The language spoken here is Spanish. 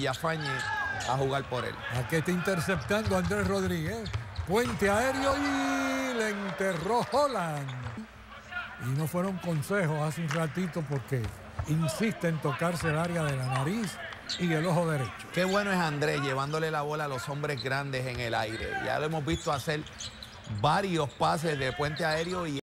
Villafañe a jugar por él. Aquí está interceptando Andrés Rodríguez. Puente aéreo y le enterró Holland. Y no fueron consejos hace un ratito porque insiste en tocarse el área de la nariz y el ojo derecho. Qué bueno es Andrés llevándole la bola a los hombres grandes en el aire. Ya lo hemos visto hacer varios pases de puente aéreo y